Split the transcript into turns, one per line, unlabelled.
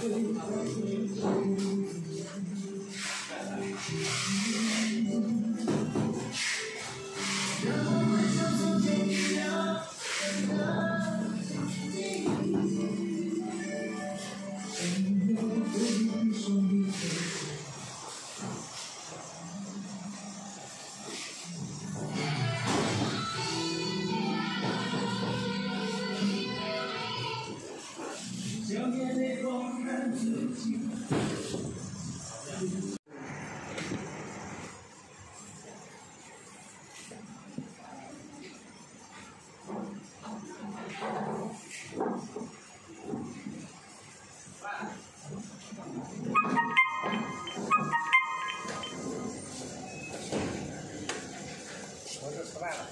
Thank you. 我就吃饭了。